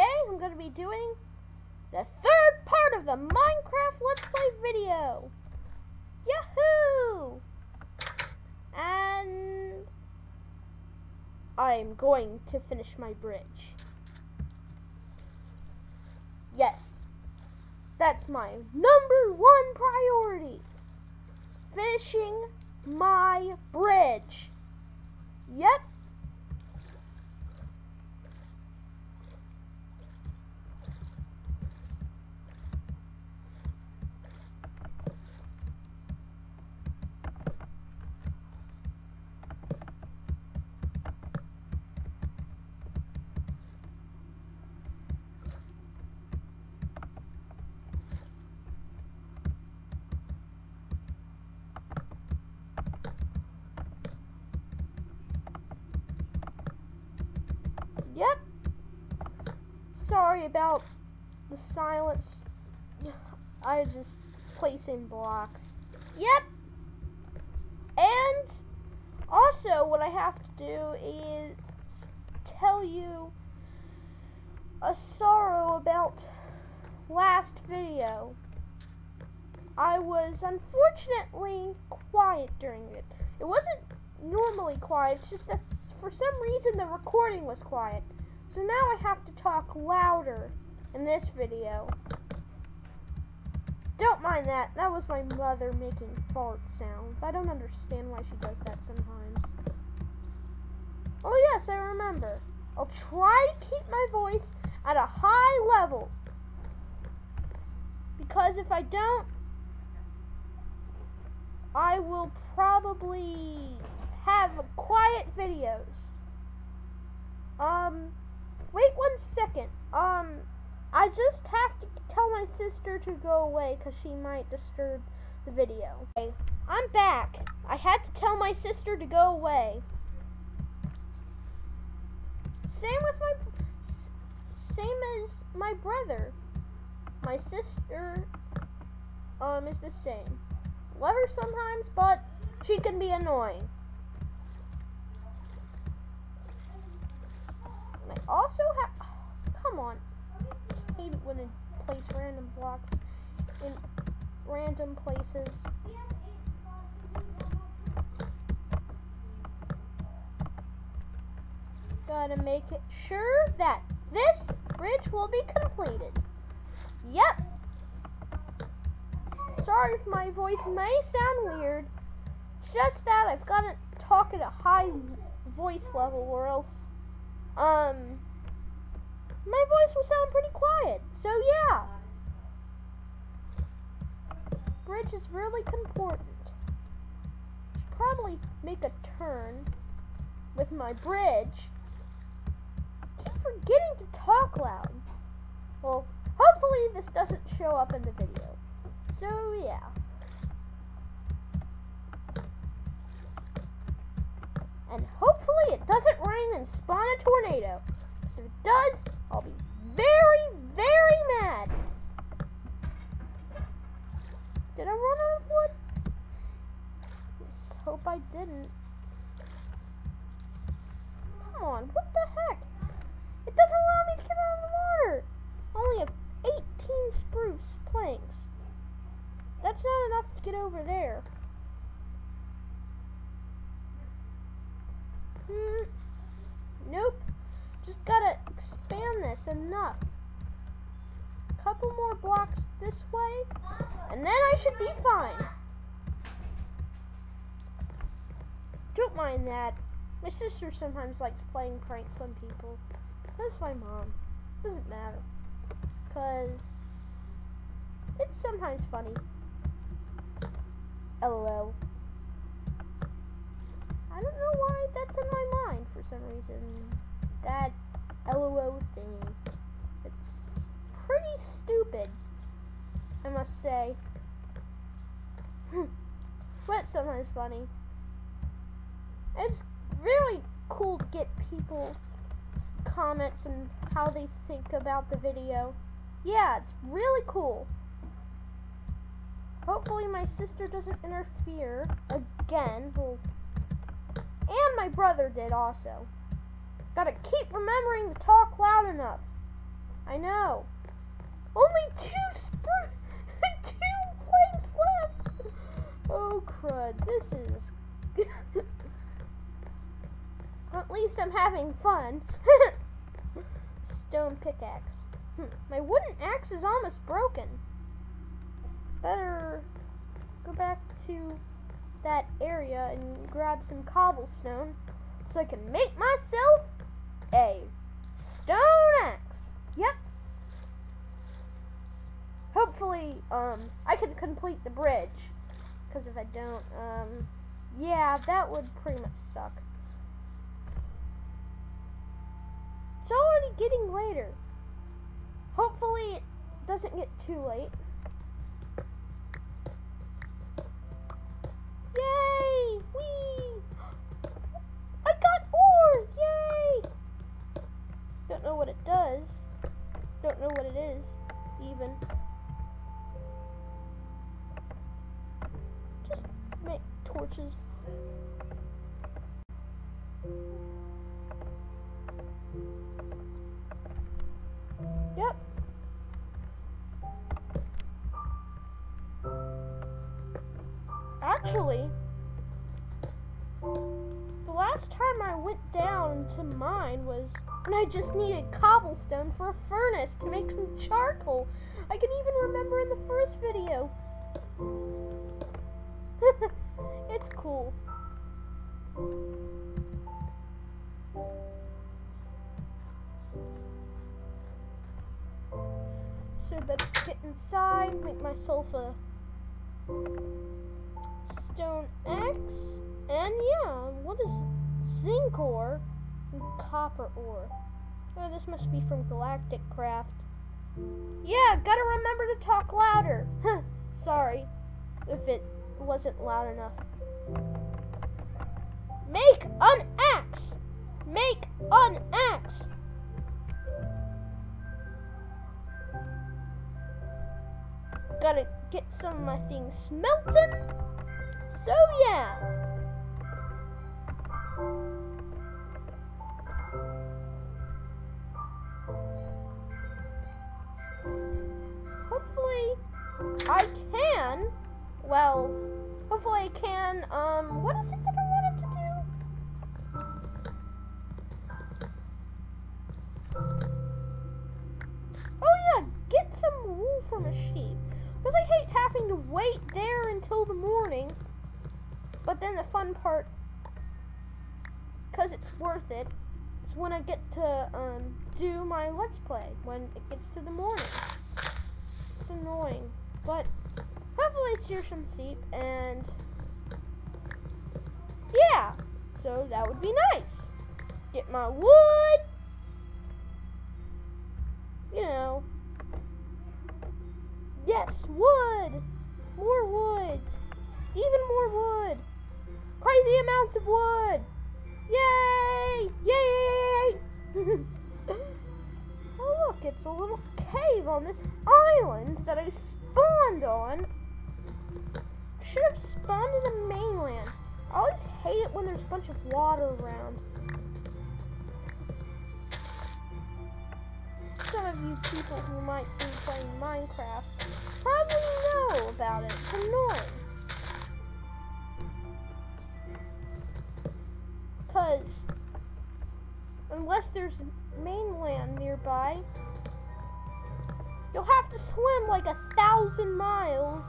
today I'm going to be doing the third part of the Minecraft Let's Play video! Yahoo! And I'm going to finish my bridge. Yes, that's my number one priority. Finishing my bridge. Yep. Yep. Sorry about the silence. I just placing blocks. Yep. And also what I have to do is tell you a sorrow about last video. I was unfortunately quiet during it. It wasn't normally quiet, it's just that for some reason the recording was quiet. So now I have to talk louder in this video. Don't mind that. That was my mother making fart sounds. I don't understand why she does that sometimes. Oh yes, I remember. I'll try to keep my voice at a high level. Because if I don't, I will probably have quiet videos. Um, wait one second. Um, I just have to tell my sister to go away because she might disturb the video. Okay, I'm back. I had to tell my sister to go away. Same with my, same as my brother. My sister, um, is the same. Love her sometimes, but she can be annoying. I also have. Come on. I hate it when it place random blocks in random places. Gotta make it sure that this bridge will be completed. Yep. Sorry if my voice may sound weird. Just that I've got to talk at a high voice level or else um, my voice will sound pretty quiet. So yeah, bridge is really important. Should probably make a turn with my bridge. Keep forgetting to talk loud. Well, hopefully this doesn't show up in the video. So yeah. And hopefully it doesn't rain and spawn a tornado. Because if it does, I'll be very, very mad. Did I run out of wood? Let's hope I didn't. Come on, what the heck? It doesn't allow me to get out of the water. I only have 18 spruce planks. That's not enough to get over there. Hmm. Nope. Just gotta expand this enough. Couple more blocks this way, and then I should be fine. Don't mind that. My sister sometimes likes playing pranks on people. That's my mom. Doesn't matter. Cause it's sometimes funny. LOL. I don't know why that's in my mind for some reason. That LOL thingy. Pretty stupid, I must say. Hmm. but sometimes funny. It's really cool to get people's comments and how they think about the video. Yeah, it's really cool. Hopefully my sister doesn't interfere again. Well, And my brother did also. Gotta keep remembering to talk loud enough. I know. Only two spur two planks left. Oh crud, this is At least I'm having fun. Stone pickaxe. Hmm. My wooden axe is almost broken. Better go back to that area and grab some cobblestone so I can make myself a stone axe. Yep. Hopefully, um, I can complete the bridge. Because if I don't, um, yeah, that would pretty much suck. It's already getting later. Hopefully, it doesn't get too late. Yay! Whee! I got ore! Yay! Don't know what it does. Don't know what it is, even. Yep. Actually, the last time I went down to mine was when I just needed cobblestone for a furnace to make some charcoal. I can even remember in the first video. So I better get inside, make myself a stone axe, and yeah, what is zinc ore and copper ore? Oh, this must be from Galactic Craft. Yeah, gotta remember to talk louder. Sorry if it wasn't loud enough. Make an axe! Make an axe! Gotta get some of my things smelting. So yeah. Hopefully I can, Then the fun part, because it's worth it, is when I get to um, do my Let's Play, when it gets to the morning. It's annoying. But hopefully it's here some sleep, and yeah, so that would be nice. Get my wood, you know, Yes, wood! More wood! Even more wood! Crazy amounts of wood! Yay! Yay! oh look, it's a little cave on this island that I spawned on. I should have spawned in the mainland. I always hate it when there's a bunch of water around. Some of you people who might be playing Minecraft probably know about it. It's annoying. Because unless there's mainland nearby, you'll have to swim like a thousand miles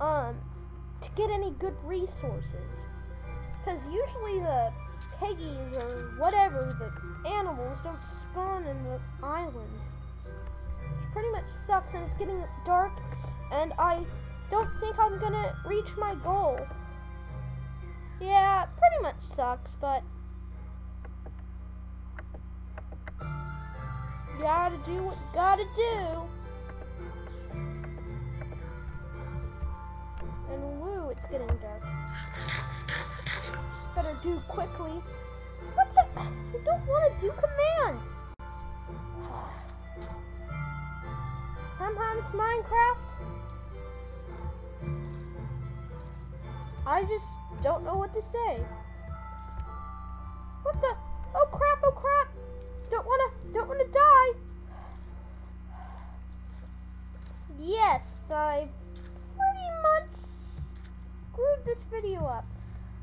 um, to get any good resources. Because usually the piggies or whatever, the animals don't spawn in the islands Which pretty much sucks and it's getting dark and I don't think I'm gonna reach my goal. Yeah, pretty much sucks, but gotta do what you gotta do. And woo, it's getting dark. Better do quickly. What the? You don't want to do commands. sometimes Minecraft, to say. What the? Oh crap! Oh crap! Don't wanna, don't wanna die. Yes, I pretty much screwed this video up.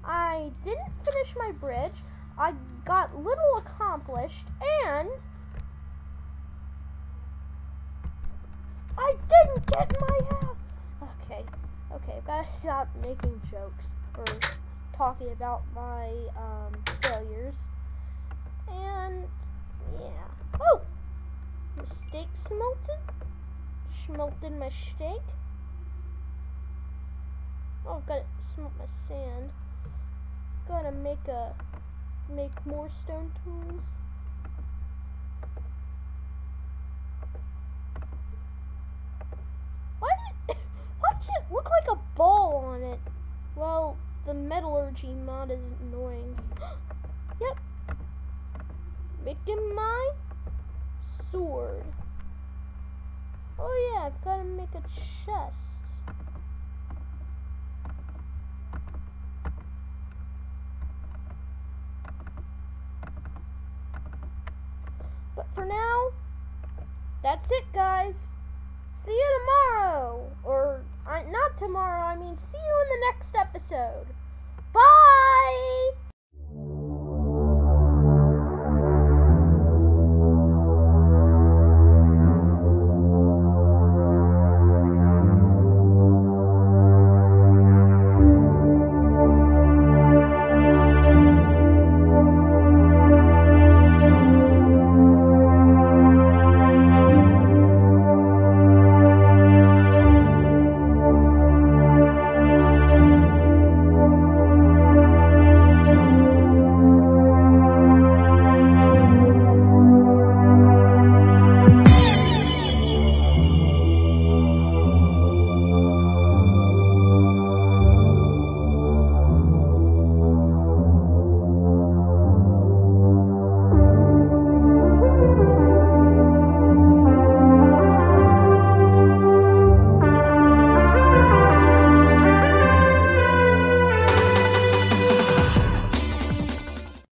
I didn't finish my bridge. I got little accomplished, and I didn't get my house. Okay, okay, I've got to stop making jokes. Or talking about my um, failures. And yeah. Oh, mistake smelted. Smelted my. Oh, got to smelt my sand. Gotta make a make more stone tools. Why did why does it look like a ball on it? Well, the metallurgy mod is annoying. yep. Making my sword. Oh yeah, I've gotta make a chest. But for now, that's it, guys. See you tomorrow. Or, uh, not tomorrow, I mean, see you in the next episode. Bye!